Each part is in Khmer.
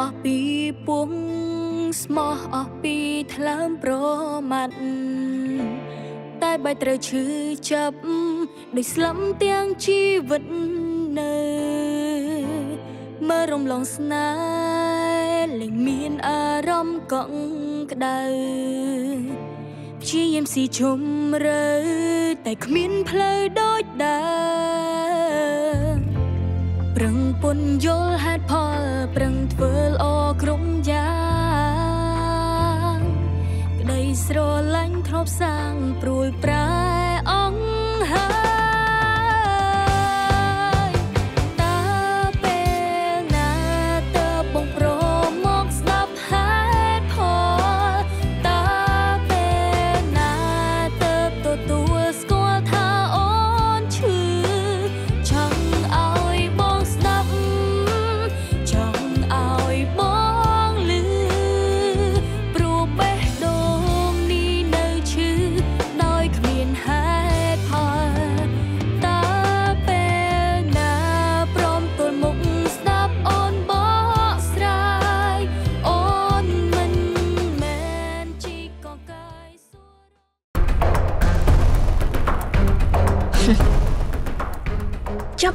អស់ពីពួងស្មោះអស់ពីថ្លើមប្រមាត់តែបែរត្រូវឈឺចាប់ដោយស្លំទាំងជីវិតនៅមើលរំលងស្នេហ៍លែងមានអារម្មណ៍កក់ក្ដៅព្យាយាមស៊ីជុំរើតែគ្មានផ្លូវដូចដើមប្រឹងពន្យល់ហេតុផលប្រឹង ធ្វើល្អគ្រប់យ៉ាងក្តីស្រឡាញ់ធ្លាប់សាងព្រួយប្រែអង្គ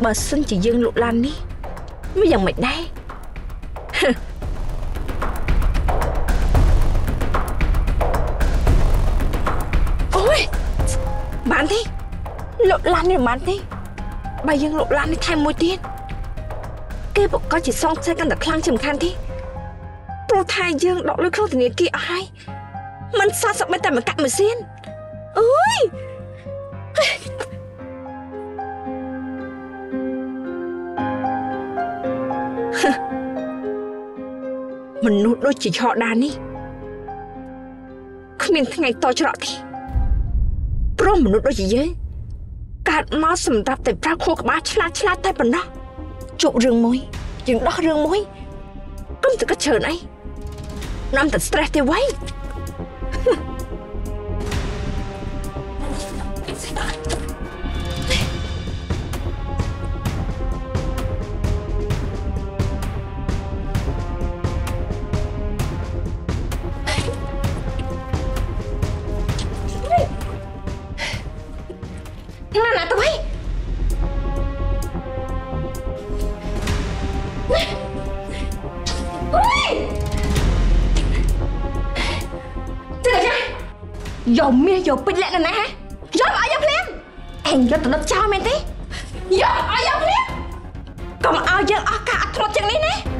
បើសិនជាយើងលក់ឡាននេះវាយ៉ាងម៉េចដែរអូយបានទេលក់ឡាននេះមិនបានទេបើយើងលក់ឡាននេះថែមមួយទៀតគេប្រកាសជាសងសាយកាន់តែខ្លាំងជាងខានទេព្រោះថាយើងដកលុយក្នុងធនាគារអស់ហើយมัน40មិនតែមកកាក់ម៉ាស៊ីនអើយ មនុស្សដូចជាឆោដាននេះគ្មានថ្ងៃតច្រកទេព្រោះមនុស្សដូចជាយើងកើតមកសម្រាប់តែប្រើខួរក្បាលឆ្លាតឆ្លាតតែប៉ុណ្ណោះជប់រឿងមួយយើងដោះរឿងមួយកុំទៅគិតច្រើនអីនាំតែ stress ទេវ៉ៃ ណាណាទៅវិញអើយទៅចាយកមាសយកពេជ្រលាក់ណាស់ណាយកឲ្យយកភ្លាមអញយកទៅដុតចោលមែនទេយកឲ្យយកភ្លាមកុំឲ្យយើងអស់ការអត់ធ្មត់ជាងនេះណា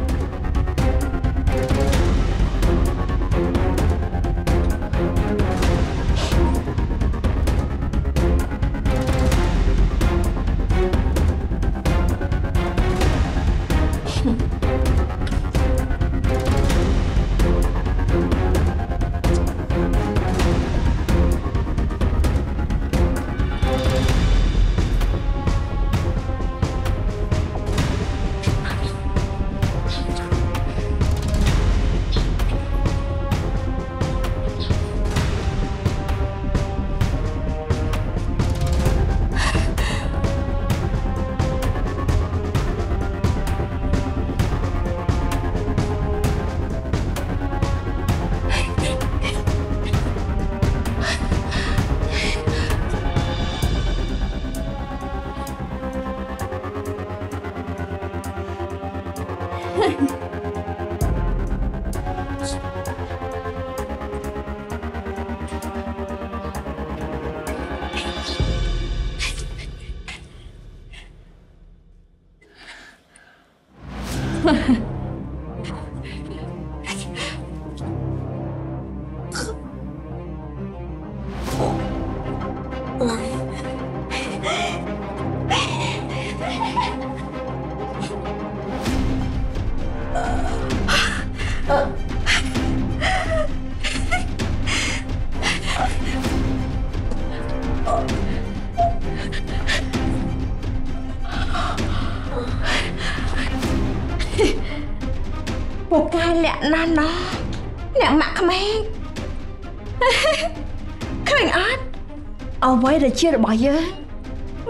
តែជារបស់យើង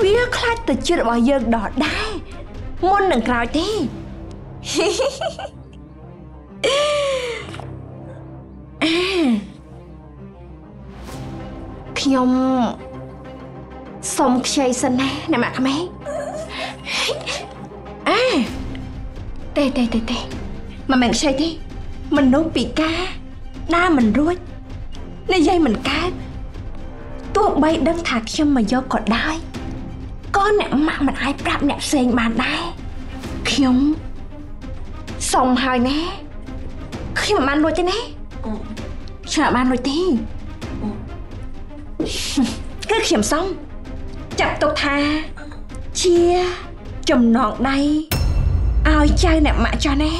វាខ្លាចតែជារបស់យើងដដែលមុននឹងក្រោយទេខ្ញុំសុំខ្ចីសិនណាអ្នកម៉ាក់ក្មេងអាទេទេទេទេមិនមែនខ្ចីទេមនុស្សពិការដើរមិនរួចនិយាយមិនកើត បីដឹងថាខ្ញុំមកយកក៏ដោយក៏អ្នកម៉ាក់មិនអាចប្រាប់អ្នកផ្សេងបានដែរខ្ញុំសុំហើយណាខ្ញុំមិនបានរួចទេណាខ្ញុំមិនបានរួចទេគឺខ្ញុំសុំចាត់ទុកថាជាចំណងដៃឲ្យចៅអ្នកម៉ាក់ចោះណា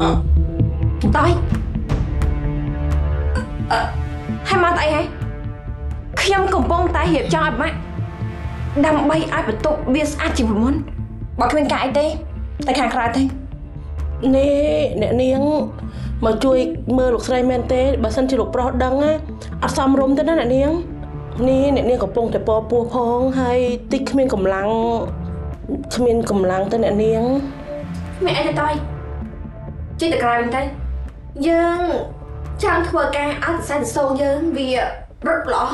អុយ តើអឺហើយមកតើអីហ៎ខ្ញុំកំពុងតែរៀបចំឲ្យម៉ាក់ដើម្បីឲ្យបន្ទប់វាស្អាតជាងពីមុនបើគ្មានការអីទេតែខាងក្រៅទេនេះអ្នកនាងមកជួយមើលលោកស្រីមែនទេបើសិនជាលោកប្រុសដឹងណាអត់សមរម្យទេណាអ្នកនាងនេះអ្នកនាងកំពុងតែពពោះផងហើយតិចគ្មានកម្លាំងគ្មានកម្លាំងទៅអ្នកនាងមានអីទៅតើជិះទៅក្រៅវិញទៅ យើងចង់ធ្វើការអត់សរសៃសូរយើងវារត់ល្អ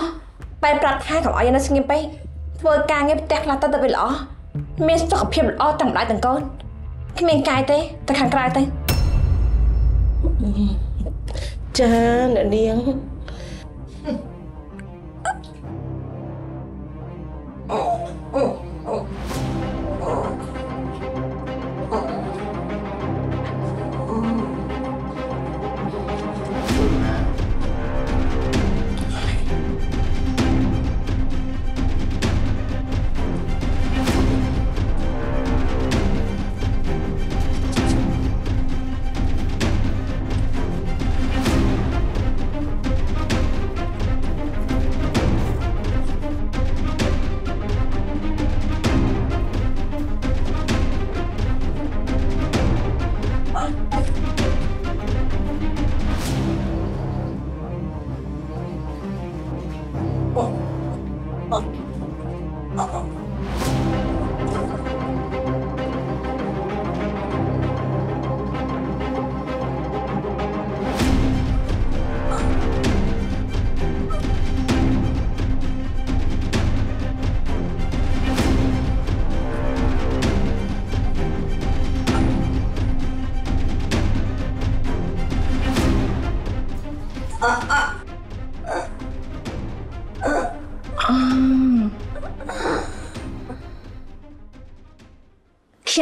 បែរប្រាប់ថាកុំឲ្យនៅស្ងៀមពេកធ្វើការងារផ្ទះខ្លះទៅទៅវាល្អមានសុខភាពល្អទាំងម្ដាយទាំងកូនគ្មានកាយទេទៅខាងក្រៅទៅចាអ្នកនាង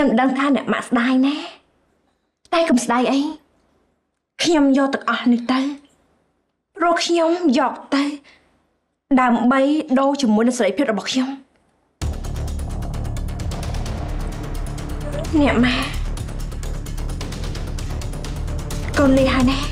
ខ្ញុំដឹងថាអ្នកម៉ាក់ស្ដាយណាតែកុំស្ដាយអីខ្ញុំយកទាំងអស់នេះទៅព្រោះខ្ញុំយកទៅ ដើម្បីដូរជាមួយនឹងសេរីភាពរបស់ខ្ញុំអ្នកម៉ាក់កូននេះហើយណាណែ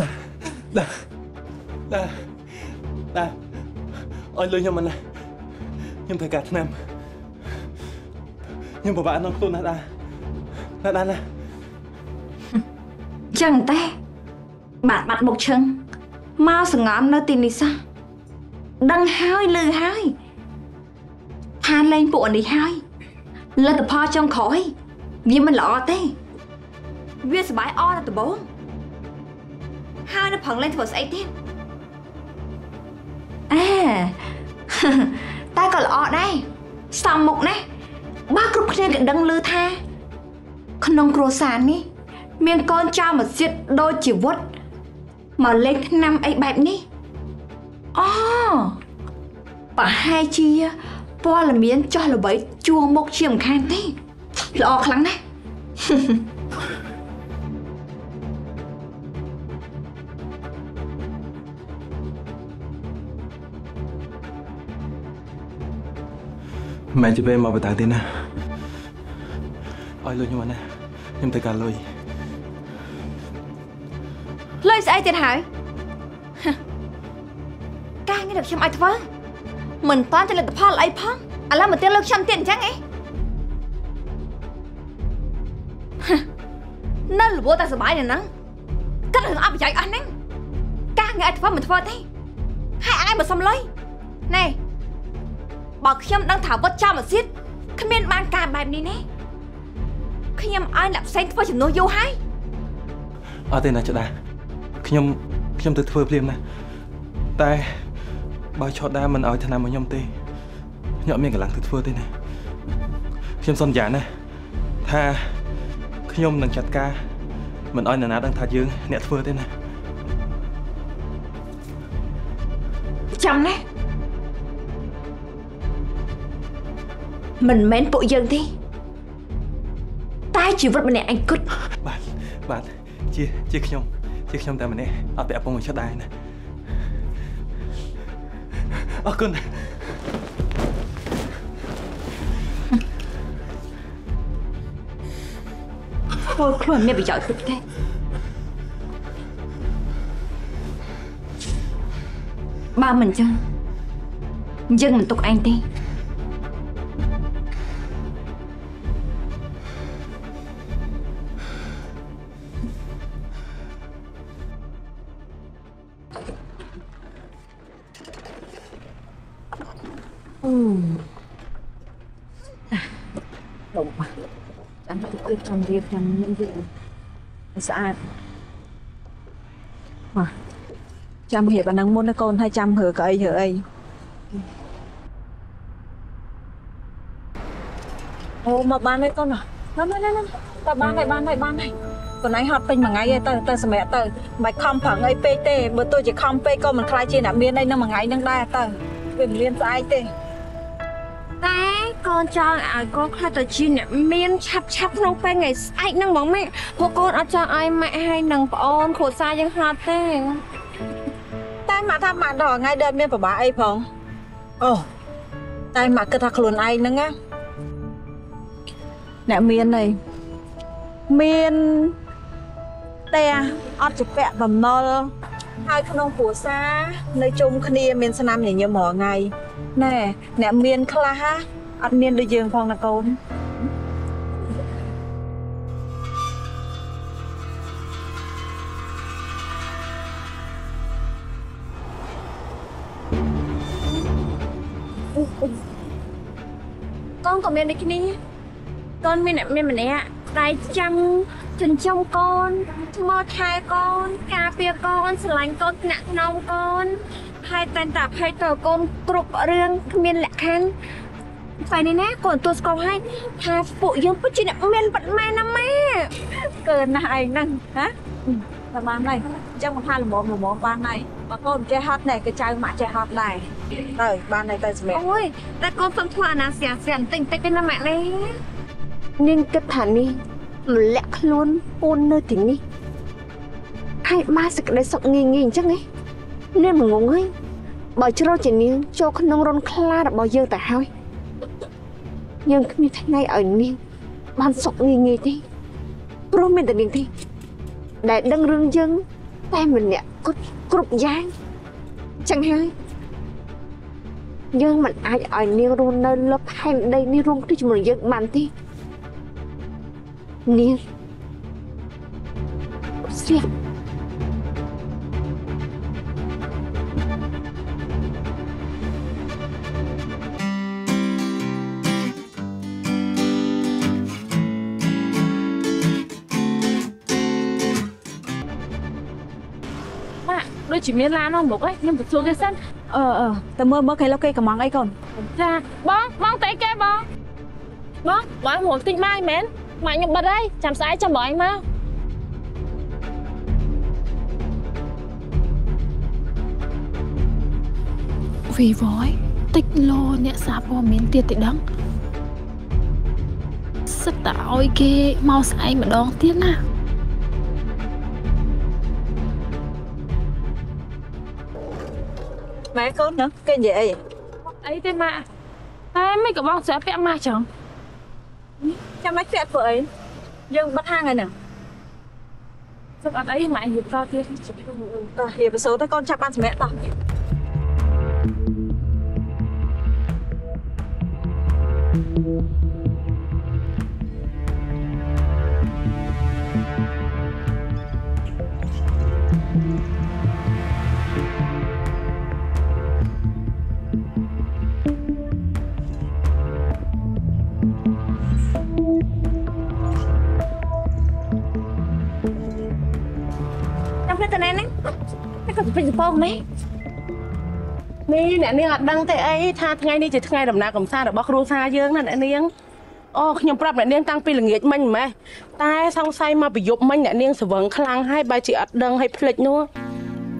ណែណែណែណែអើយលុយខ្ញុំមិនណាខ្ញុំត្រូវការថ្នាំខ្ញុំពិបាកក្នុងខ្លួនណាស់ដែរណាស់ដែរណាចឹងតែបាត់បាត់មុខឈឹងមកសងំនៅទីនេះសោះដឹងហើយលឺហើយថាលេងពួកនេះហើយលទ្ធផលចុងក្រោយវាមិនល្អទេវាសប្បាយអត់ដំបង ហើយនៅប្រឹងលេងធ្វើស្អីទៀតអេតែក៏ល្អដែរសំមុខណាស់បើគ្រប់គ្នាក៏ដឹងឮថា ក្នុងគ្រួសារនេះ មានកូនចៅមកសិតដូចជីវិតមកលេងឆ្នាំអីបែបនេះអូប្រហែលជាព័ត៌មានចោះល្បីជួងមុខជាមិនខានទេល្អខ្លាំងណាស់ មិនមែនជាពេលមកបតៅទេណាឲ្យលុយខ្ញុំមកណាខ្ញុំត្រូវការលុយលុយស្អីទៀតហើយហឹមការងារដែលខ្ញុំឲ្យធ្វើមិនតាន់ជាលទ្ធផលអីផងឥឡូវមកទៀតលើកខ្ញុំទៀតអញ្ចឹងអីហឹមនៅលវតែសុបាយនៅហ្នឹងគិតរឿងអបប្រយោជន៍អស់ហ្នឹងការងារឲ្យធ្វើមិនធ្វើទេហើយអាយមកសុំលុយណែ បើខ្ញុំដឹងថាវត្តចាំមកទៀតគ្មានបានការបែបនេះទេខ្ញុំឲ្យអ្នកផ្សេងធ្វើជំនួសយូរហើយអត់ទេណាចដាខ្ញុំខ្ញុំទៅធ្វើភ្លាមណាតែបើឆោតដាមិនឲ្យថ្នាំមកខ្ញុំទេខ្ញុំអត់មានកម្លាំងទៅធ្វើទេណាខ្ញុំសន្យាណាថាខ្ញុំនឹងចាត់ការមិនឲ្យនរណាដឹងថាយើងអ្នកធ្វើទេណាចាំណា មិនមែនពួកយើងទេតែជីវិតម្នាក់ឯងគិតបាទបាទជាជាខ្ញុំជាខ្ញុំតែម្នាក់អត់ពាក់ពងមួយឆោតដែរណាអរគុណធ្វើខ្លួនមានប្រយោជន៍គិតទេបើមិនចឹងយើងមិនទុកឯងទេ ដុំបាទចាំទៅគឺចាំរៀបចាំនេះវិញស្អាតបាទចាំរៀបអានឹងមុនណាកូនហើយចាំរើកៅអីរើអីអូមកបានហើយកូនណាណាណាណាតើបានហើយបានហើយបានហើយកូនឯងហត់ពេញមួយថ្ងៃឯងទៅទៅសម្រាប់ទៅមិនខំប្រឹងអីពេកទេបើទោះជាខំពេកក៏មិនខ្លាចជាអ្នកមានអីនឹងមួយថ្ងៃនឹងដែរទៅវាមិនមានស្អែកទេតែ កូនចង់ឲ្យកូនខ្លះទៅជាអ្នកមានឆាប់ឆាប់ក្នុងពេលថ្ងៃស្អែកហ្នឹងហ្មងម៉ែព្រោះកូនអត់ចង់ឲ្យម៉ាក់ហើយនឹងប្អូនគ្រួសារយើងហត់ទេតែម៉ាក់ថាម៉ាក់ដល់ថ្ងៃដែលមានប្របាអីផងអូតែម៉ាក់គិតថាខ្លួនឯងហ្នឹងណាអ្នកមានអីមានតែអត់ជាពាក់បំណុលហើយក្នុងគ្រួសារនៅជុំគ្នាមានស្នាមញញឹមរាល់ថ្ងៃណែអ្នកមានខ្លះហ่ะ អត់មានដូចយើងផងណាកូនកូនក៏មានដូចគ្នាកូនមានអ្នកមានម្នាក់តែចាំចិញ្ចឹមកូនថ្មថែកូន ការពារកូនស្រឡាញ់កូនថ្នាក់ថ្នមកូនហើយតែងតែអភ័យទៅកូនគ្រប់រឿងគ្មានលក្ខខណ្ឌ ពេលនេះណាកូនទទួលស្គាល់ហើយថាពួកយើងពិតជាអ្នកមានបាត់ម៉ែណាម៉ែកើណាស់ឯងហ្នឹងហ៎តែបានហើយអញ្ចឹងមិនថាល្មមល្មមបានហើយបើកូនចេះហត់ណែក៏ចៅម៉ាក់ចេះហត់ដែរទៅបានហើយទៅសម្រាប់អូយតែកូនសុំធ្វើអាណាស្រាស្រាបន្តិចបន្តិចទេណាម៉ាក់នេះនាងគិតថានេះម្លាក់ខ្លួនពូននៅទីនេះហើយបានសេចក្តីសុខងាយងាយអញ្ចឹងហ៎នាងងងហើយបើជ្រុលជានាងចូលក្នុងរុនខ្លារបស់យើងទៅហើយ យើងគ្មានថ្ងៃឲ្យនាងបានសុខងាយងាយទេព្រោះមានតែនាងទេដែលដឹងរឿងយើងតែម្នាក់គាត់គ្រប់យ៉ាងអញ្ចឹងហើយយើងមិនអាចឲ្យនាងរស់នៅលើផែនដីនេះរួមគ្នាជាមួយយើងបានទេនាងស្រី「ដូ ចជាមានឡានមកមុខឯងខ្ញុំទៅសួរគេសិនអឺអឺតែមើលមើលគេលោកគេកំងអីកូនចាបងបងទៅអីគេបងបងបងមកតិចមកឯងមែនម៉ាក់ខ្ញុំបិទ មកវីវយតិចលោអ្នកសារព័ត៌មានទៀតទៅដឹងសិតតែឲ្យគេមកស្អែកម្ដងទៀតណាម៉ែកូនណាគេនិយាយអីអីទេម៉ាក់តែមិនក៏បងស្រាប់ពាក់ម៉ាស់ចឹងចាំមិនពាក់ធ្វើអីយើងបិទហាងហើយហ្នឹងសឹកអត់អីម៉ាក់និយាយបន្តទៀតតោះរៀបសូរទៅកូនចាប់បានសម្រាប់តោះចាំ ផ្លែតណែហ្នឹងតែក៏ពេញសពងម៉េនេះអ្នកនាងអត់ដឹងទេអីថាថ្ងៃនេះជាថ្ងៃដំណើរកំសាន្តរបស់គ្រួសារយើងណាអ្នកនាងអូខ្ញុំប្រាប់អ្នកនាងតាំងពីល្ងាចមិញម៉េះតែសង្ស័យមកប្រយុទ្ធមិញអ្នកនាងស្វឹងខ្លាំងហើយបែរជាអត់ដឹងឲ្យភ្លេចនោះ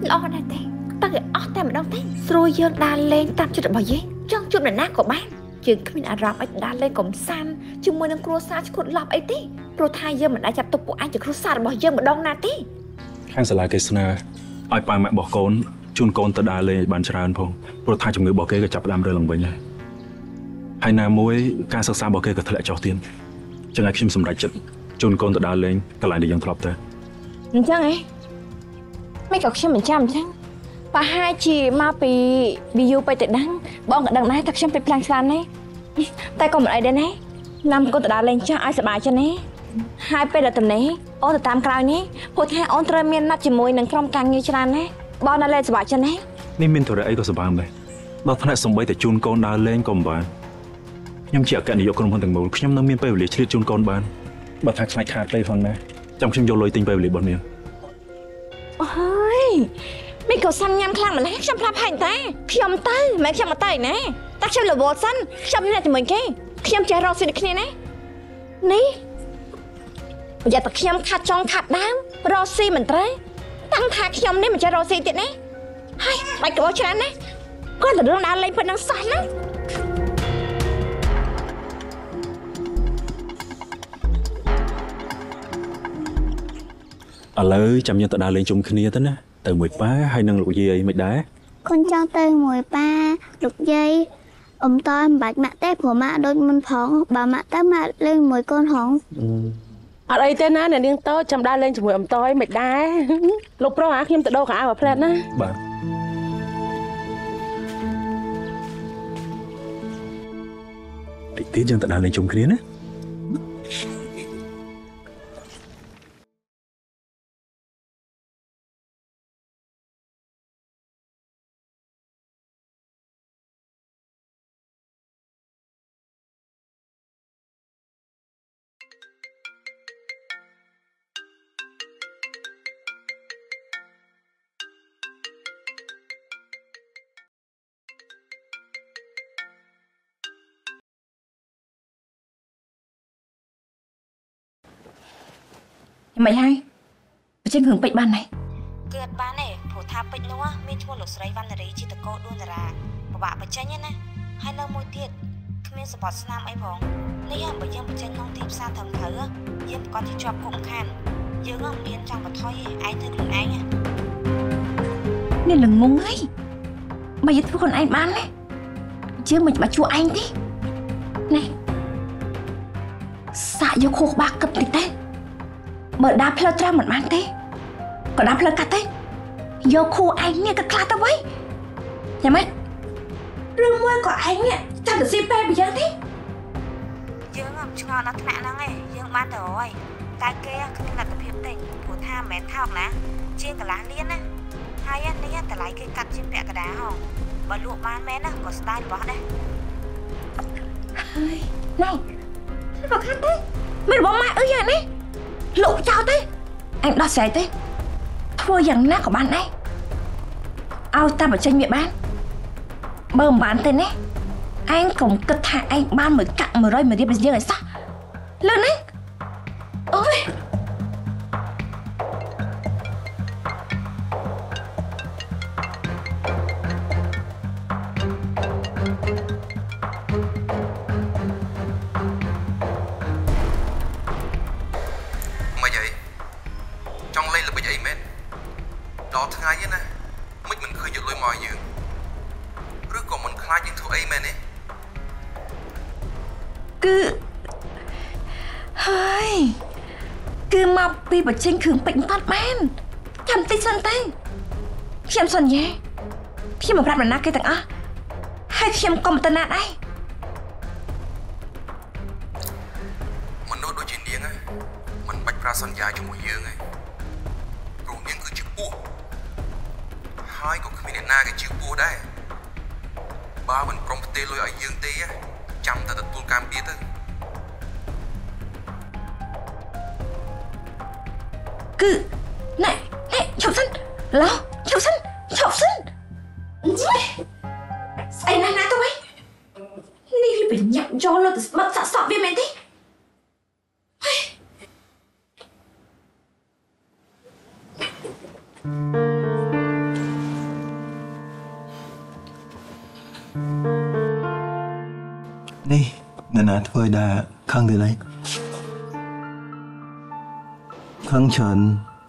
ល្អណាស់ទេតែគេអស់តែម្ដងទេស្រួលយើងដើរលេងតាមចិត្តរបស់យើងចង់ជួបនរណាក៏បានយើងគ្មានអារម្មណ៍ឲ្យដើរលេងកំសាន្តជាមួយនឹងគ្រួសារឈ្គត់ឡប់អីទេព្រោះថាយើងមិនអាចចាត់ទុកពួកឯងជាគ្រួសាររបស់យើងម្ដងណាទេ ខាងសាលាគេស្នើឲ្យប៉ាម៉ាក់របស់កូនជូនកូនទៅដើរលេងឲ្យបានច្រើនផងព្រោះថាជំងឺរបស់គេក៏ចាប់ផ្ដើមរើឡើងវិញហើយហើយណាមួយការសិក្សារបស់គេក៏ធ្លាក់ចុះទៀតចឹងហើយខ្ញុំសម្រេចចិត្តជូនកូនទៅដើរលេងកន្លែងដែលយើងធ្លាប់ទៅអញ្ចឹងហ៎មិនក៏ខ្ញុំមិនចាំអញ្ចឹងប្រហែលជាមកពីវីយូទៅទៅដឹងបងក៏ដឹងដែរថាខ្ញុំពេចផ្លាំងច្រើនណាស់តែក៏មិនអីដែរណាណាំក៏ទៅដើរលេងចាស់ឲ្យសប្បាយចឹងណា ហើយពេលដល់តំណេអូនទៅតាមក្រោយនេះព្រោះថាអូនត្រូវមានណាត់ជាមួយនឹងក្រុមការងារច្រើនណាបងនៅលេងសប្បាយចឹងណានេះមានធរៈអីក៏សម្បើមដែរដល់ថ្នាក់សំបីតែជូនកូនដើរលេងក៏មិនបានខ្ញុំជាអគ្គនាយកក្រុមហ៊ុនទាំងមូលខ្ញុំនៅមានពេលវេលាឆ្លៀតជូនកូនបានបើថាខ្លាចខាតពេលផងណាចាំខ្ញុំយកលុយទិញពេលវេលារបស់នាងអើយមិនក៏សាន់ញ៉ាំខ្លាំងម្ល៉េះខ្ញុំប្រាប់ហែងតាខ្ញុំទៅមិនខ្ញុំមកទៅណាតែខ្ញុំរវល់សិនខ្ញុំអ្នកជាមួយគេខ្ញុំចេះរកស៊ីដូចគ្នាណានេះ ប្រយ័ត្នតែខ្ញុំខាត់ចុងខាត់ដើមរកស៊ីមិនត្រូវតាំងថាខ្ញុំនេះមិនចេះរកស៊ីទៀតណាហើយបាច់ក្បោច្រើនណាគាត់ទៅរឿងដើរលេងប៉ុណ្ណឹងសោះណាឥឡូវចាំយើងទៅដើរលេងជុំគ្នាទៅណាទៅមួយប៉ាហើយនឹងលោកយាយអីមិនដែរកូនចង់ទៅមួយប៉ាលោកយាយអ៊ំតើមិនបាច់ម៉ាក់ទេព្រោះម៉ាក់ដូចមុនផងបើម៉ាក់ទៅម៉ាក់លេងមួយកូនហង អត់អីទេណាអ្នកនាងតូចចាំដើរលេងជាមួយអ៊ំតយមិនដែរលោកប្រុសអាខ្ញុំទៅដោកៅអៅឲ្យផ្លែតណាបាទតិចទៀតយើងទៅដើរលេងជុំគ្នាណា មិនហើយបើជិះគ្រឿងពេជ្របានហើយគឺអត់បានទេព្រោះថាពេជ្រនោះមានឈ្មោះលោកស្រីវណ្ណរីជាតកោដួនតារាពិបាកបញ្ចេញណាហើយនៅមួយទៀតគ្មានសបត់ស្នាមអីផងនេះបើយើងបញ្ចេញក្នុងទីផ្សារត្រឹមត្រូវយើងប្រកាសជាជាប់គុកខានយើងមិនមានចង់បន្ថយឯងធ្វើខ្លួនឯងនេះល្ងងហើយបើយើងធ្វើខ្លួនឯងបានណាយើងមិនបាច់ជួឯងទេនេះសាក់យកខួរក្បាលកឹបតិចទៅ បើដើរផ្លូវត្រង់មិនបានទេក៏ដើរផ្លូវកាត់ទេយកខួរឯងនេះក៏ខ្លះទៅវិញយ៉ាងម៉េចឬមួយក៏ឯងនេះចាំទៅស៊ីពេលពីយើងទេយើងមិនឆ្ងល់ដល់ថ្នាក់ហ្នឹងឯងយើងបានទៅហើយតែគេគ្មានលទ្ធភាពទេព្រោះថាមិនមែនថោកណា ជាងកន្លះលានណាហើយនេះតម្លៃគេកាត់ជាងពាក់កណ្ដាលហងបើលក់បានមែនណាក៏ស្ដាយរបស់ដែរហើយណៃក៏ខាត់ទេមានរបស់ម៉ែអើយ៉ាងនេះ លោកចោលទេអញដោះស្រាយទេធ្វើយ៉ាងណាក៏បានដែរឲ្យតែបញ្ចេញវាបានបើមិនបានទេណាឯងកុំគិតថាឯងបានមួយកាក់100មួយរៀបពីយើងឲ្យសោះលឿនណាអូយ ល់ថ្ងៃហ្នឹងណាមិនមិនឃើញយកលុយមកឲ្យយើងឬក៏មិនខ្លាចយើងធ្វើអីមែនទេគឺហើយគឺមកពីបញ្ចេញគ្រឿងពេជ្រមិនតាត់បានចាំតិចសិនទៅខ្ញុំសន្យាខ្ញុំមិនប្រាប់នរណាគេទាំងអស់ហើយខ្ញុំក៏មិនទៅណាដែរ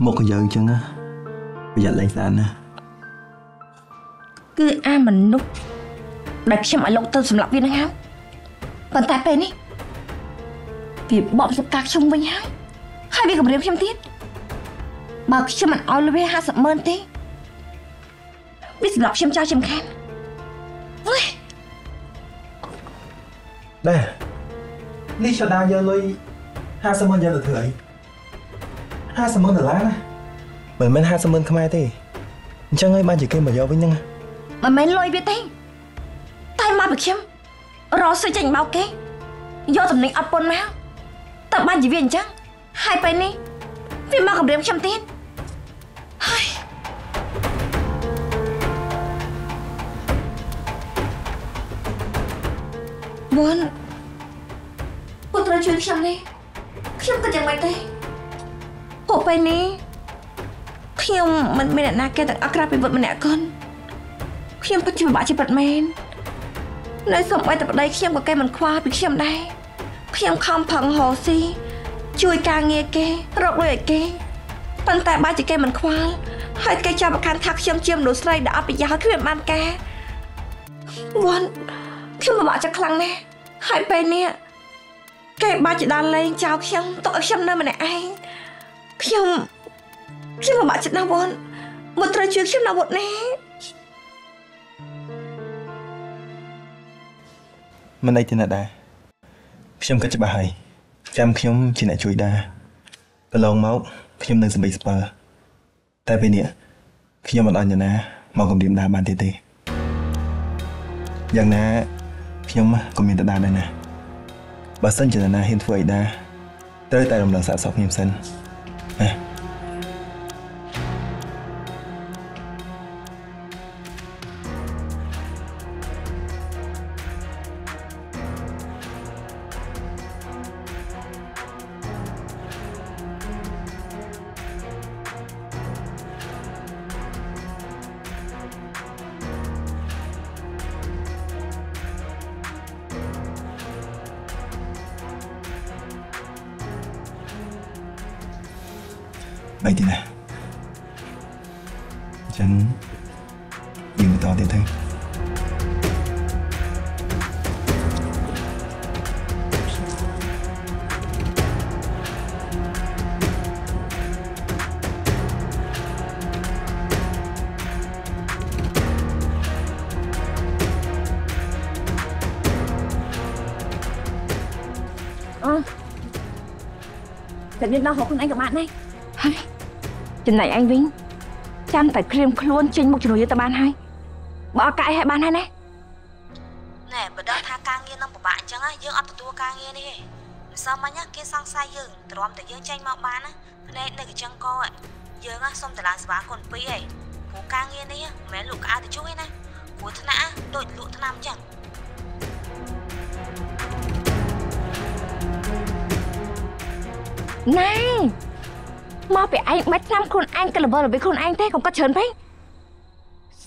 មកក៏យើងអញ្ចឹងណាប្រយ័ត្នលេងស្អាតណាគឺអាមនុស្សដែលខ្ញុំឲ្យលោកទៅសម្រាប់វានឹងហើយប៉ុន្តែពេលនេះវាបបសុបការខ្ញុំវិញហើយហើយវាគម្រាមខ្ញុំទៀតបើខ្ញុំមិនឲ្យលុយវា50ម៉ឺនទេវាសម្រាប់ខ្ញុំចោលខ្ញុំខានវ៉េដែរនេះចដាយកលុយ50ម៉ឺនយកទៅធ្វើអី 50ម៉ឺនដុល្លារណាមិនមែន50ម៉ឺនខ្មែរទេអញ្ចឹងហើយបានជាគេមកយកវិញហ្នឹងណាមិនមែនលុយវាទេតែមកពីខ្ញុំរកសុយចេញមកគេយកតំណែងអត់ប៉ុនមកតើបានជាវាអញ្ចឹងហើយពេលនេះវាមកគម្រាមខ្ញុំទៀតហើយវ៉ាន់ពុទ្ធត្រូវជួយខ្ញុំនេះខ្ញុំគិតយ៉ាងម៉េចទេ ពួកពេលនេះខ្ញុំមិនមានអ្នកណាគេទាំងអស់ក្រៅពីវត្តម្នាក់កូនខ្ញុំពិតជាពិបាកជាពិតមែននៅសំបីតែប្តីខ្ញុំក៏គេមិនខ្វល់ពីខ្ញុំដែរខ្ញុំខំប្រឹងរកស៊ីជួយការងារគេរកលុយឲ្យគេប៉ុន្តែបើជាគេមិនខ្វល់ហើយគេចាប់ប្រកាន់ថាខ្ញុំជាមនុស្សស្រីដែលអត់ប្រយោជន៍គ្មានបានការវ៉ាន់ខ្ញុំពិបាកចិត្តខ្លាំងណាស់ហើយពេលនេះគេបាច់ចដានលេងចោលខ្ញុំទុកឲ្យខ្ញុំនៅម្នាក់ឯង ខ្ញុំខ្ញុំពិបាកចិត្តណាស់វ៉ាន់មកត្រូវជួយខ្ញុំណាវ៉ាន់ណាមិនអីទេណាដែរខ្ញុំគិតច្បាស់ហើយចាំខ្ញុំជាអ្នកជួយដែរកន្លងមកខ្ញុំនឹងសម្បិស្ពើតែពេលនេះខ្ញុំមិនអញ្ញណាមកគម្រាមដាបានទៀតទេយ៉ាងណាខ្ញុំក៏មានតដាដែរណាបើសិនជានរណាហ៊ានធ្វើអីដែរត្រូវតែរំលឹកសាកសពខ្ញុំសិន តែនេះដល់រកខ្លួនឯងក៏បានដែរហើយចំណែកឯងវិញចាំតែក្រៀមខ្លួនចេញមុខជំនួយយើងទៅបានហើយបើអត់កាយឲ្យបានហើយណាណែបើដឹងថាការងារនឹងពិបាកអញ្ចឹងណាយើងអត់ទទួលការងារនេះទេមិនសមមិញណាគេសង្ស័យយើងទ្រាំតែយើងចេញមកបានណាភ្នែកនៅកញ្ចឹងកយើងណាសុំតឡានសេវាគុណពីរឯងព្រោះការងារនេះមិនមែនលក់កៅអៅទៅជួយណាព្រោះថ្នាក់ដូចលក់ថ្នាំអញ្ចឹង ណែមកពីឯងមិនឆ្នាំខ្លួនឯងក៏ល្បិលល្បិលខ្លួនឯងទេកុំកាត់ច្រើនពេក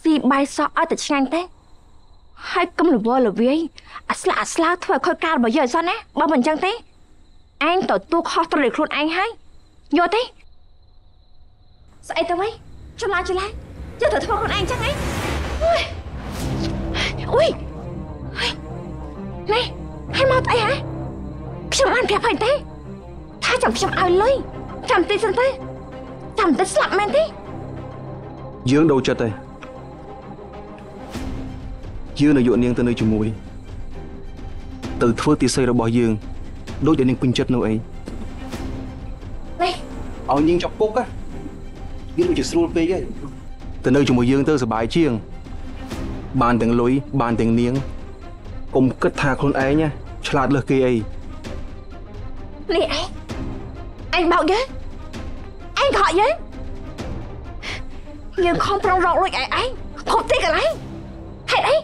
ស៊ីបាយសក់ឲ្យតែឆ្ងាញ់ទេហើយកុំល្បិលល្វាយអាស្លាក់អាស្លាវធ្វើឲ្យខូចការរបស់យើងឲ្យសោះណាបើមិនអញ្ចឹងទេឯងទទួលខុសត្រូវលើខ្លួនឯងហើយយល់ទេស្អីទៅវិញចម្លាចម្លាយកទៅធ្វើខ្លួនឯងអញ្ចឹងហីអុយអុយហើយនេះហើយមកស្អីហ៎ខ្ញុំបានប្រាប់ហើយទេ ថាចាំខ្ញុំឲ្យលុយចាំតិចសិនទេចាំតិចស្លាប់មែនទេយើងដូរចិត្តទេយើងនៅយកនាងទៅនៅជាមួយ ទៅធ្វើទីស័យរបស់យើងដូចដែលនាងពេញចិត្តនោះអីនេះឲ្យនាងចាប់គុកណាវាដូចជាស្រួលពេកហើយទៅនៅជាមួយយើងទៅសុបាយជាង បានទាំងលុយបានទាំងនាងកុំគិតថាខ្លួនឯងណាឆ្លាតលើសគេអីនេះឯង ឯងបោកយើងឯងកក់យើងយើងខំប្រឹងរកលុយឯងឯងគ្រប់ទីកន្លែងហេតុអី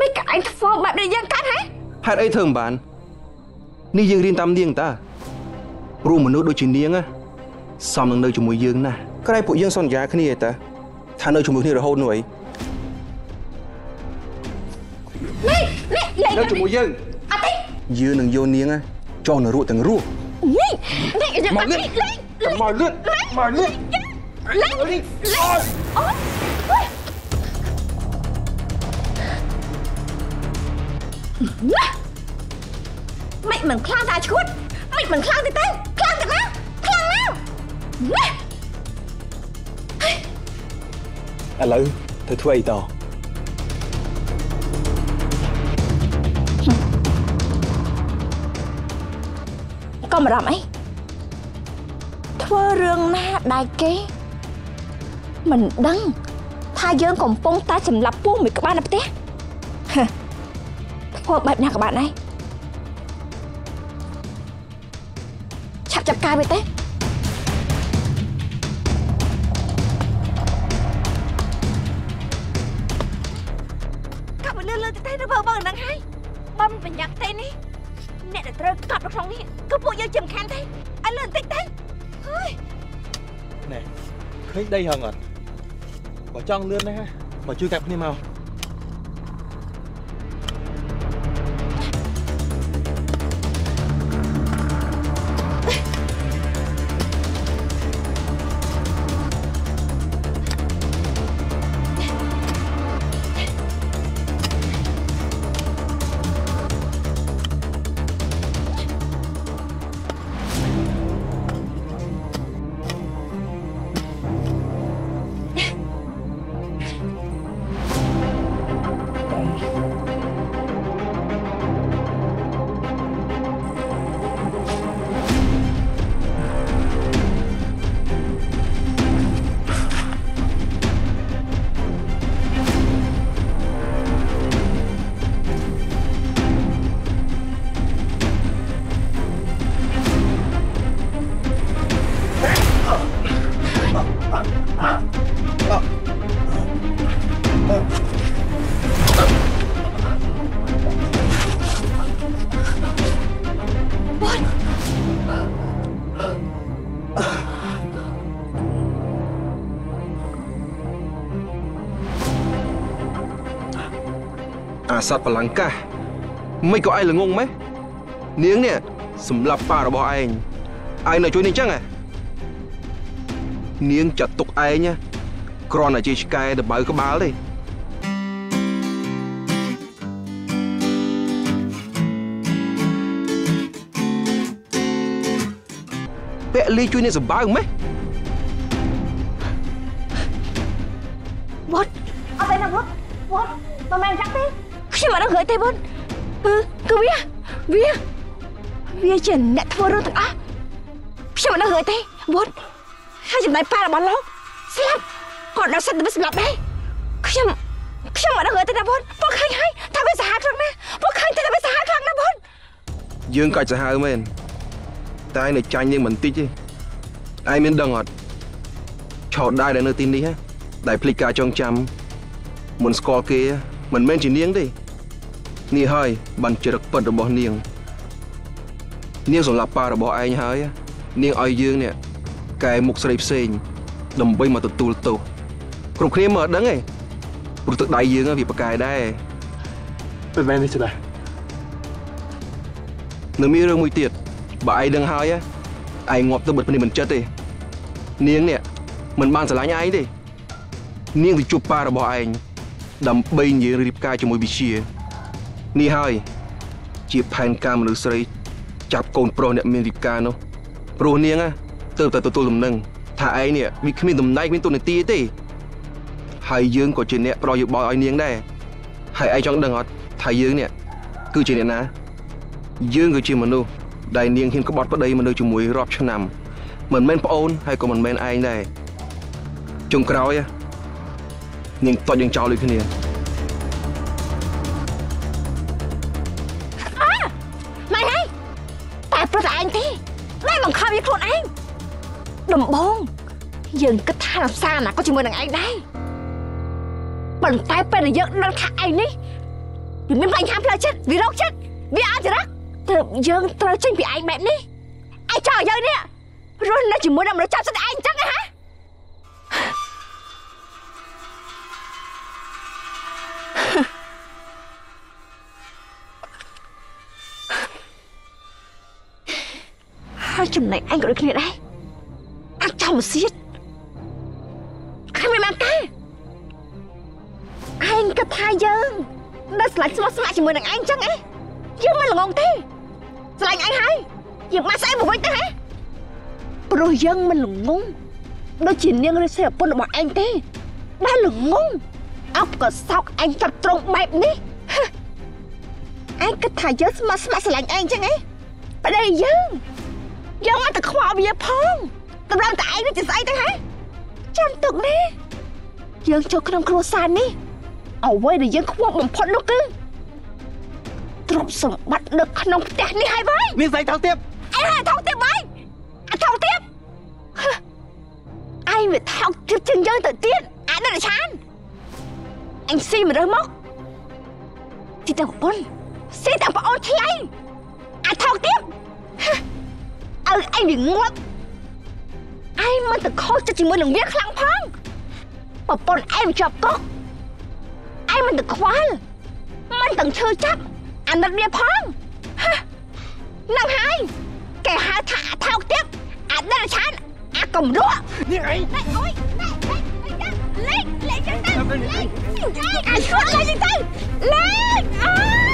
មិនក៏ឯងធ្វើបែបនេះយើងកាត់ហ៎ហេតុអីធ្វើមិនបាននេះយើងរៀនតាមនាងតាព្រោះមនុស្សដូចជានាងណាសមនឹងនៅជាមួយយើងណាស់ក្រែងពួកយើងសន្យាគ្នាឯតាថានៅជាមួយគ្នារហូតនោះអីនេះនេះលេងនៅជាមួយយើងអត់ទេយើងនឹងយកនាងណាចោលនៅរੂទាំងរ ស់នេះនេះយើងមកលឿនលេងមកលឿនមកលឿនលេងលេងអូមិនមិនខ្លាំងតែឈួតមិនមិនខ្លាំងទេទៅខ្លាំងទៅណាខ្លាំងណាស់ណាឥឡូវទៅធ្វើអីត កុំអារម្មណ៍អីធ្វើរឿងណាដែលគេមិនដឹង ថាយើងកំពុងតែសម្លាប់ពស់មួយក្បាលនៅផ្ទះហឹមធ្វើបែបណាក៏បានដែរឆាប់ចាប់ការវាទេកាប់វាលឿនលឿនទៅទេទៅបើបើហ្នឹងហើយបើមិនប្រញាប់ទេនេះអ្នកដែលត្រូវកាប់នៅក្នុងនេះ គឺពួកយើងជាមិនខានទេឲ្យលឿនតិចទៅហើយណែឃើញដីហងអត់បើចង់លឿនណាមកជួយកាប់គ្នាមក សត្វបលាំងកាសមិនក៏ឯងល្ងងម៉េះនាងនេះសម្លាប់ប៉ារបស់ឯងឯងនៅជួយនេះចឹងហ៎នាងចាត់ទុកឯងណាគ្រាន់តែជាឆ្កែដបៅក្បាលទេពាក់លីជួយនេះសម្បើម៉េះ អត់ដឹងឃើញទេវត្តគឺគឺវាវាវាជាអ្នកធ្វើរឿងទាំងអស់ខ្ញុំអត់ដឹងឃើញទេវត្តហើយចំណែកប៉ារបស់លោកស្លាប់គាត់ដល់សិតទៅស្លាប់ដែរខ្ញុំខ្ញុំអត់ដឹងឃើញទេណាវត្តពួកឃើញហើយថាវាសាហាវខ្លាំងណាស់ពួកឃើញតែវាសាហាវខ្លាំងណាស់វត្តយើងកាច់សាហាវមែនតែឯងនៅចាញ់យើងបន្តិចទេឯងមានដឹងអត់ឆោតដែរដែលនៅទីនេះហ៎ដែលភ្លេចការចងចាំមុនស្គាល់គេមិនមែនជានាងទេ នេះហើយបានចរិតពិតរបស់នាង នាងសម្លាប់ប៉ារបស់ឯងហើយ នាងឲ្យយើងនេះកែមុខស្រីផ្សេងដើម្បីមកទទួលទោសគ្រប់គ្នាមើលអត់ដឹងទេព្រោះទឹកដៃយើងវាប្រកែដែរមិនមែនទេចតានៅមានរឿងមួយទៀតបើឯងដឹងហើយឯងងាប់ទៅបិទភ្នែកមិនចិត្តទេ នាងនេះមិនបានស្រឡាញ់ឯងទេ នាងទៅជួបប៉ារបស់ឯងដើម្បីនិយាយរៀបការជាមួយវិជា នេះហើយជាផែនការមនុស្សស្រីចាប់កូនប្រុសអ្នកមានរៀបការនោះព្រោះនាងទៅតែទទួលដំណឹងថាឯងនេះវាគ្មានតំណែងគ្មានទូនាទីទេហើយយើងក៏ជាអ្នកប្រយោជន៍បោឲ្យនាងដែរហើយឯងចង់ដឹងអត់ថាយើងនេះគឺជាអ្នកណា យើងគឺជាមនុស្សដែលនាងហ៊ានក្បត់ប្តីមកនៅជាមួយរាប់ឆ្នាំមិនមែនប្អូនហើយក៏មិនមែនឯងដែរចុងក្រោយនាងតត់យើងចោលដូចគ្នា យើងគិតថារំសាណាក៏ជាមួយនឹងឯងដែរប៉ុន្តែពេលដែលយើងដឹងថាឯងនេះវាមានបញ្ហាផ្លូវចិត្តវារោគចិត្តវាអត់ចរិតទើបយើងត្រូវចេញពីឯងបែបនេះឯងចោលយើងនេះរស់នៅជាមួយនឹងមនុស្សចាប់សិតឯងអញ្ចឹងហ៎ហើយចំណែកឯងក៏ដូចគ្នាដែរអាចចង់មកសៀត នៅស្លាញ់ស្មោះស្ម័គ្រជាមួយនឹងឯងចឹងអីយើងមិនល្ងងទេស្លាញ់ឯងហើយយើងមកស្អីមកវិញទៅហ៎ព្រោះយើងមិនល្ងងដូចជានាងរិទ្ធិប្រពន្ធរបស់ឯងទេដែលល្ងងអប់ក៏សោកឯងចាប់ត្រង់បែបនេះហឹឯងគិតថាយើងស្មោះស្ម័គ្រស្លាញ់ឯងចឹងអីប្តីយើងយើងមកតែខ្វល់វាផងតម្លៃតែឯងនេះជាស្អីទៅហ៎ចាំទុកនេះយើងចូលក្នុងគ្រួសារនេះ អ្វីដែលយើងខ្វល់បំផុតនោះគឺទ្រព្យសម្បត្តិនៅក្នុងផ្ទះនេះហើយបងមានស្អីថោកទៀតអីហើយថោកទៀតបងអថោកទៀតហឺឯងវាថោកទៀតជាងយើងទៅទៀតអាដិតឆានអញស៊ីមរើសមកទីតាប្រពន្ធស៊ីតាប្អូនថ្លៃអាថោកទៀតហឺឲ្យឯងវាងាប់ឯងមិនទៅខុសចិត្តជាមួយនឹងវាខ្លាំងផងប្រពន្ធឯងវាជាប់កុក ឯងមិនទៅខ្វល់មិនទាំងឈឺចាប់អាណិតវាផងហ៎នឹងហើយគេហៅថាអាថោកទៀតអាដិតឆានអាកំរក់នាងឯងណែអុយណែលេងលេងចឹងទៅលេងលេងអាឈួតលេងចឹងទៅលេងអើ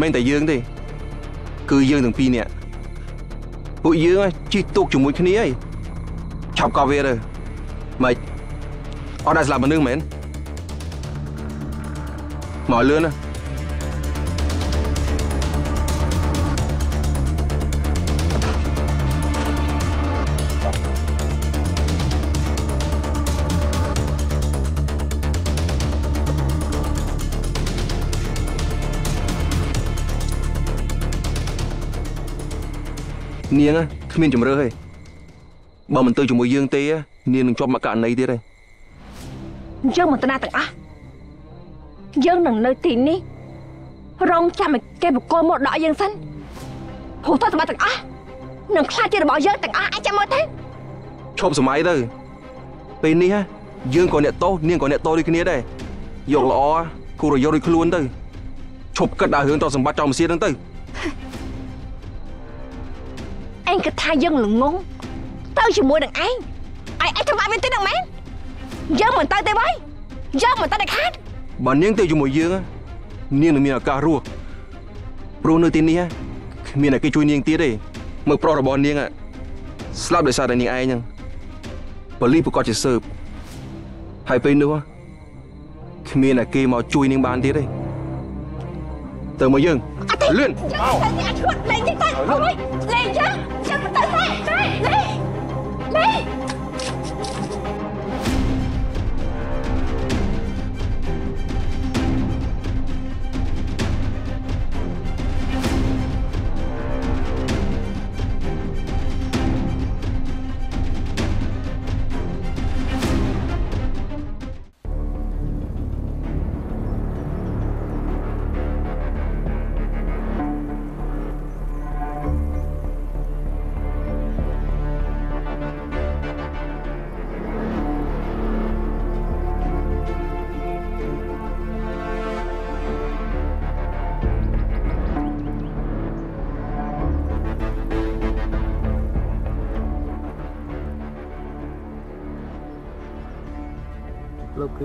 មិនមែនតែយើងទេគឺយើងទាំងពីរនាក់ពួកយើងជីកទូកជាមួយគ្នាហើយឆាប់កប់វាទៅម៉េចអត់ដែលស្លាប់មនុស្សមែនមកលឿនណា នាងគ្មានជំរឿទេបើមិនទៅជាមួយយើងទេនាងនឹងជាប់មកករណីទៀតទេយើងមិនទៅណាទាំងអស់យើងនឹងនៅទីនេះរងចាំឲ្យគេបកគលមកដកយើងសិនព្រោះតើសម្បត្តិទាំងអស់នឹងខ្លាចជារបស់យើងទាំងអស់អាចចាំមើលទេឈប់សម័យទៅពេលនេះយើងក៏អ្នកតោសនាងក៏អ្នកតោសដូចគ្នាដែរយកល្អគួរឲ្យយករួចខ្លួនទៅឈប់គិតដល់រឿងតសម្បត្តិចោលមសៀនហ្នឹងទៅ ឯងគិតថាយើងល្ងងទៅជាមួយនឹងឯងឯងឯងធ្វើបាបវាទៀតហ្នឹងមែនយើងមិនទៅទេវ៉ៃយើងមិនទៅដាច់ខាតបើនាងទៅជាមួយយើងនាងនឹងមានឱកាសរស់ព្រោះនៅទីនេះគ្មានអ្នកគេជួយនាងទៀតទេមើលប្រុសរបស់នាងស្លាប់ដោយសារតែនាងឯងហ្នឹងប៉ូលីសប្រកាសជាស៊ើបហើយពេលនោះគ្មានអ្នកគេមកជួយនាងបានទៀតទេទៅមកយើងលឿនអាឈួតលេងទៅទៅអូយលេងយើង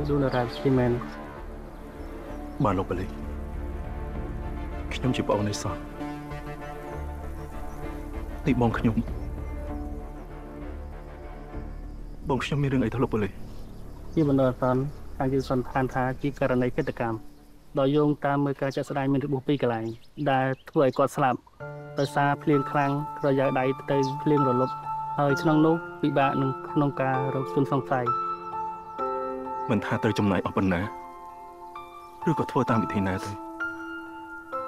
លោកគឺឌូណារ៉ាស៊ីមែនបាទលោកប៉ូលីសខ្ញុំជាបងនៃសោះនេះបងខ្ញុំបងខ្ញុំមានរឿងអីទៅលោកប៉ូលីសជាបណ្ដោះអាសន្នខាងយើងសន្និដ្ឋានថាជាករណីឃាតកម្មដោយយោងតាមមើលការចាក់ស្ដាយមានរបួសពីរកន្លែងដែលធ្វើឲ្យគាត់ស្លាប់ដោយសារភ្លៀងខ្លាំងរយៈដៃទៅភ្លៀងរលត់ហើយក្នុងនោះពិបាកនឹងក្នុងការរកជនសង្ស័យ មិនថាត្រូវចំណាយអស់ប៉ុណ្ណាឬក៏ធ្វើតាមវិធីណាទៅ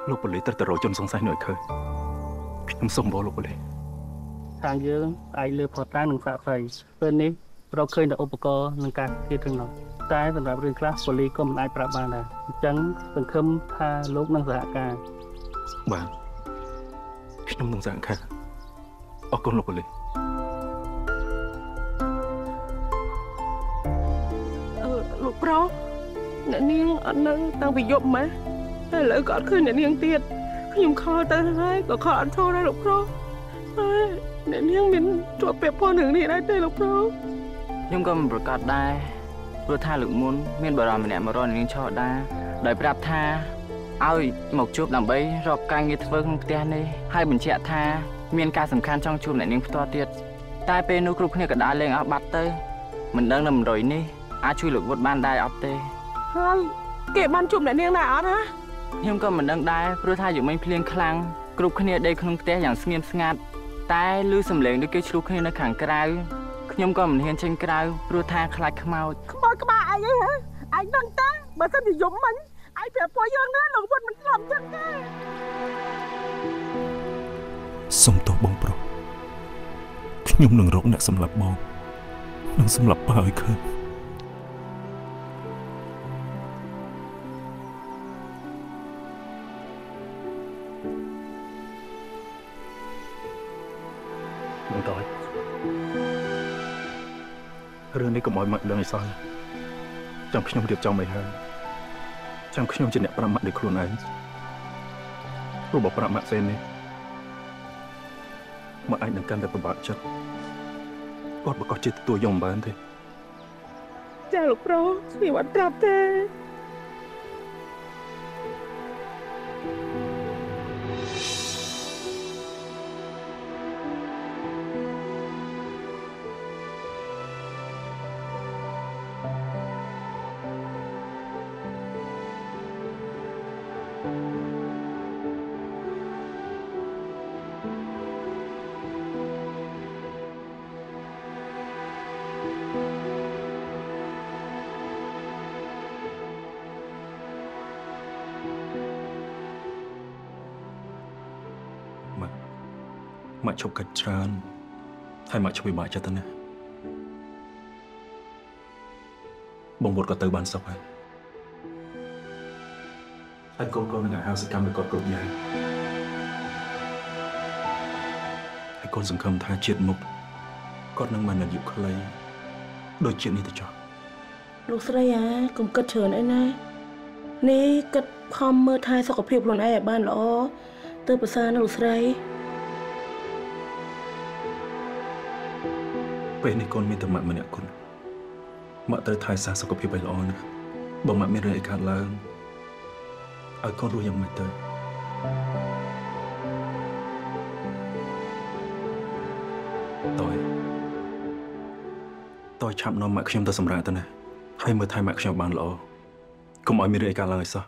លោកប៉ូលីសត្រូវតែរកជនសង្ស័យនៅឲ្យឃើញខ្ញុំសូមបងលោកប៉ូលីសខាងយើងផ្អែកលើផតាំងនិងសាកសីពេលនេះរកឃើញតែឧបករណ៍និងការគិតទាំងនោះតែសម្រាប់រឿងខ្លះប៉ូលីសក៏មិនអាចប្រាប់បានដែរអញ្ចឹងសង្ឃឹមថាលោកនឹងសហការបាទខ្ញុំនឹងសហការអរគុណលោកប៉ូលីស អ្នកនាងអត់នៅតាំងពីយប់ម៉េះតែឥឡូវក៏អត់ឃើញអ្នកនាងទៀតខ្ញុំខលទៅហើយក៏ខលអត់ចូលដែរលោកប្រុសហើយអ្នកនាងមានជាប់ពាក់ព័ន្ធរឿងនេះដែរទេលោកប្រុសខ្ញុំក៏មិនប្រកាសដែរព្រោះថាលើកមុនមានបារម្ភម្នាក់មករកនាងឆោដាដោយប្រាប់ថាឲ្យមកជួបដើម្បីរកការងារធ្វើក្នុងផ្ទះនេះហើយបញ្ជាក់ថាមានការសំខាន់ចង់ជួបអ្នកនាងផ្ទាល់ទៀតតែពេលនោះគ្រប់គ្នាក៏ដើរលេងអស់បាត់ទៅមិនដឹងនៅ100នេះអាចជួយលោកវុតបានដែរអត់ទេហើយ គេបានជួបអ្នកនាងដែរអត់ណាខ្ញុំក៏មិនដឹងដែរព្រោះថាយុមិញភ្លៀងខ្លាំងគ្រប់គ្នាដេកក្នុងផ្ទះយ៉ាងស្ងៀមស្ងាត់តែឮសំឡេងដូចគេឆ្លុះគ្នានៅខាងក្រៅខ្ញុំក៏មិនហ៊ានចេញក្រៅព្រោះថាខ្លាចខ្មោចខ្មោចក្បាលអីហ៎ឯងដឹងតាបើសិនជាយំមិញឯងប្រាប់ពួកយើងណាលោកវត្តមិនស្លាប់ចឹងទេសុំទោសបងប្រុសខ្ញុំនឹងរកអ្នកសម្លាប់បងនឹងសម្លាប់ប៉ាឲ្យឃើញ រឿងនេះកុំឲ្យមកដឹងឲ្យសោះចាំខ្ញុំរៀបចំឲ្យហើយចាំខ្ញុំជាអ្នកប្រមាថដោយខ្លួនឯងព្រោះបើប្រមាថផ្សេងនេះមកអាចនឹងកាន់តែពិបាកចិត្តគាត់ប្រកាសជាទទួលយកមិនបានទេចាលោកប្រុសខ្ញុំអត់ប្រាប់ទេ ឈប់កាច់ច្រើនហើយមកឈប់ពិបាកចិត្តទៅណាបងវត្តក៏ទៅបានសុខហើយហើយកូនកូននឹងអាហារសកម្មរបស់គាត់គ្រប់យ៉ាងហើយកូនសង្ឃឹមថាជាតិមុខគាត់នឹងបានអាយុខ្លីដូចជាតិនេះទៅចោះលោកស្រីអាកុំគិតច្រើនអីណានេះគិតខំមើលថែសុខភាពខ្លួនឯងឲ្យបានល្អទើបប្រសើរណាស់លោកស្រី ពេលនេះកូនមានតែម៉ាក់ម្នាក់គុណម៉ាក់ត្រូវថែសារសុខភាពឲ្យល្អណាស់បើម៉ាក់មានរឿងអីកើតឡើងឲ្យកូនរស់យ៉ាងម៉េចទៅតើតើឆាប់នាំម៉ាក់ខ្ញុំទៅសម្រាប់ទៅណាហើយមើលថែម៉ាក់ខ្ញុំបានល្អកុំឲ្យមានរឿងអីកើតឡើងឲ្យសោះ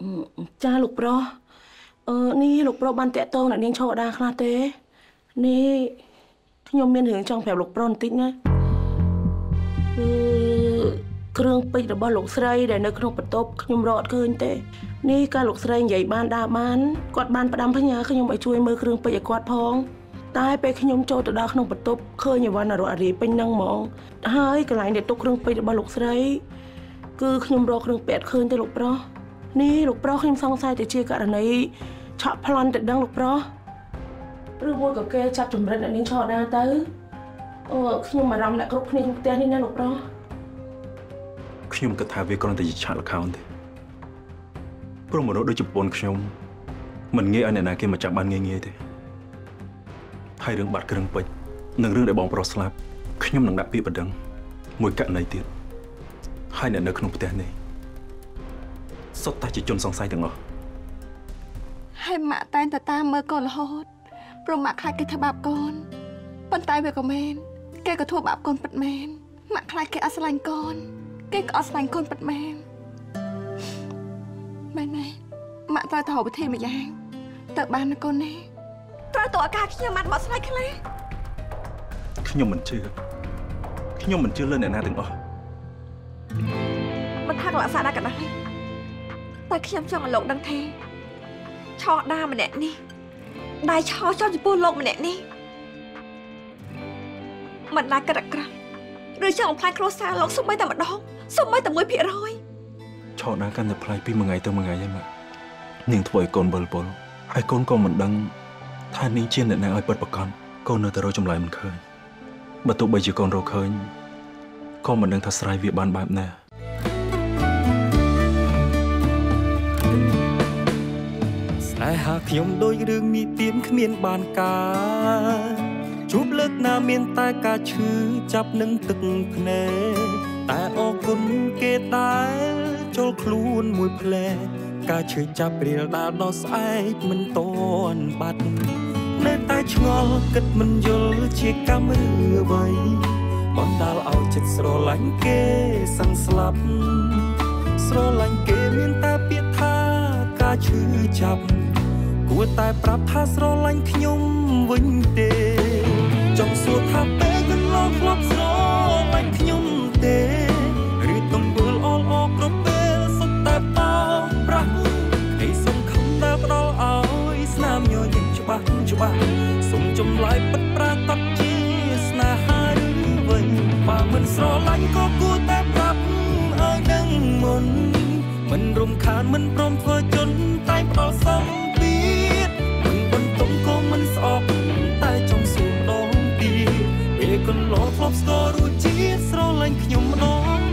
អឺចាលោកប្រុសអឺនេះលោកប្រុសបានតាក់ទងអ្នកនាងឆោដាខ្លះទេនេះ ខ្ញុំមានរឿងចង់ប្រាប់លោកប្រុសបន្តិចណាគឺគ្រឿងពេជ្ររបស់លោកស្រីដែលនៅក្នុងបន្ទប់ខ្ញុំរកអត់ឃើញទេនេះកាលលោកស្រីនិយាយបានដើរបានគាត់បានផ្ដាំផ្ញើខ្ញុំឲ្យជួយមើលគ្រឿងពេជ្រឲ្យគាត់ផង តែពេលខ្ញុំចូលទៅដល់ក្នុងបន្ទប់ឃើញអីវ៉ាន់អរអរីពេញហ្នឹងហ្មងហើយកន្លែងដែលទុកគ្រឿងពេជ្ររបស់លោកស្រី គឺខ្ញុំរកគ្រឿងពេទ្យឃើញទេលោកប្រុសនេះលោកប្រុសខ្ញុំសង្ស័យទៅជាករណីឆក់ប្លន់ទៅដឹងលោកប្រុស ឬមួយក៏គេចាប់ចម្រិតអ្នកនាងឆោដាទៅអូខ្ញុំអារម្មណ៍អ្នកគ្រប់គ្នាក្នុងផ្ទះនេះណាលោកប្រុសខ្ញុំគិតថាវាគ្រាន់តែជាឆាកល្ខោនទេព្រោះមនុស្សដូចជាប្រពន្ធខ្ញុំមិនងាយឲ្យអ្នកណាគេមកចាប់បានងាយងាយទេហើយរឿងបាត់គ្រឿងពេជ្រនិងរឿងដែលបងប្រុសស្លាប់ខ្ញុំនឹងដាក់ពាក្យបណ្ដឹងមួយករណីទៀតហើយអ្នកនៅក្នុងផ្ទះនេះសុទ្ធតែជាជនសង្ស័យទាំងអស់ហើយម៉ាក់តែងតែតាមមើលកូនរហូត ព្រោះម៉ាក់ខ្លាចគេធ្វើបាបកូនប៉ុន្តែវាក៏មែនគេក៏ធ្វើបាបកូនពិតមែនម៉ាក់ខ្លាចគេអត់ស្រឡាញ់កូន គេក៏អត់ស្រឡាញ់កូនពិតមែនមែនទេម៉ាក់ត្រូវទៅរកវិធីមួយយ៉ាងទៅបានណាកូននេះត្រូវទៅអាការខ្ញុំម៉ាក់បោះស្រាយខ្លះខ្ញុំមិនជឿខ្ញុំមិនជឿលើអ្នកណាទាំងអស់មិនថាកន្លះសាដែរក៏ដោយតែខ្ញុំចង់ឲ្យលោកដឹងថាឆោដាម្នាក់នេះ ដៃឆោចំចំពោះលោកម្នាក់នេះមិនដែលគិតអាក្រក់ឬចង់បំផ្លាញគ្រួសារលោកសុំបីតែម្ដងសុំបីតែ1%ឆោដាកាន់តែផ្លាយពីមួយថ្ងៃទៅមួយថ្ងៃហ្នឹងម៉ាក់នាងធ្វើឲ្យកូនបលពលហើយកូនក៏មិនដឹងថានាងជាអ្នកណាឲ្យពិតប្រកបកូននៅតែរកចម្លើយមិនឃើញបើទោះបីជាកូនរកឃើញក៏មិនដឹងថាស្រ័យវាបានបែបណា ស្នេហាខ្ញុំដូចរឿងនិទានគ្មានបានការជួបលើកណាមានតែការឈឺចាប់នឹងទឹកភ្នែកតែអរគុណគេដែលចូលខ្លួនមួយផ្លែការឈឺចាប់ព្រាលដាលដល់ស្អែកមិនតន់បាត់នៅតែឆ្ងល់គិតមិនយល់ជាកម្មឬអ្វីបណ្ដាលឲ្យចិត្តស្រឡាញ់គេសឹងស្លាប់ស្រឡាញ់គេមានតែពាក្យថាការឈឺចាប់ គួរតែប្រាប់ថាស្រឡាញ់ខ្ញុំវិញទេ ចង់សួរថាពេលកន្លងធ្លាប់ស្រឡាញ់ខ្ញុំទេឬទំពើលអលអគ្រប់ពេលសុទ្ធតែបោកប្រាស់ឯសុំខំដែលផ្ដល់ឲ្យស្នាមញញឹមច្បាស់ច្បាស់សុំចម្លើយពិតប្រាកដជាស្នេហាឬវិញបើមិនស្រឡាញ់ក៏គួរតែប្រាប់ឲ្យដឹងមុនមិនរំខានមិនព្រមធ្វើជន់តែផ្ដល់សំពីតមិនបន្ទុំ ក៏មិនស្អប់តែចង់សួរម្ដងទៀតពេលកន្លងធ្លាប់ស្គាល់រសជាតិស្រឡាញ់ខ្ញុំម្ដង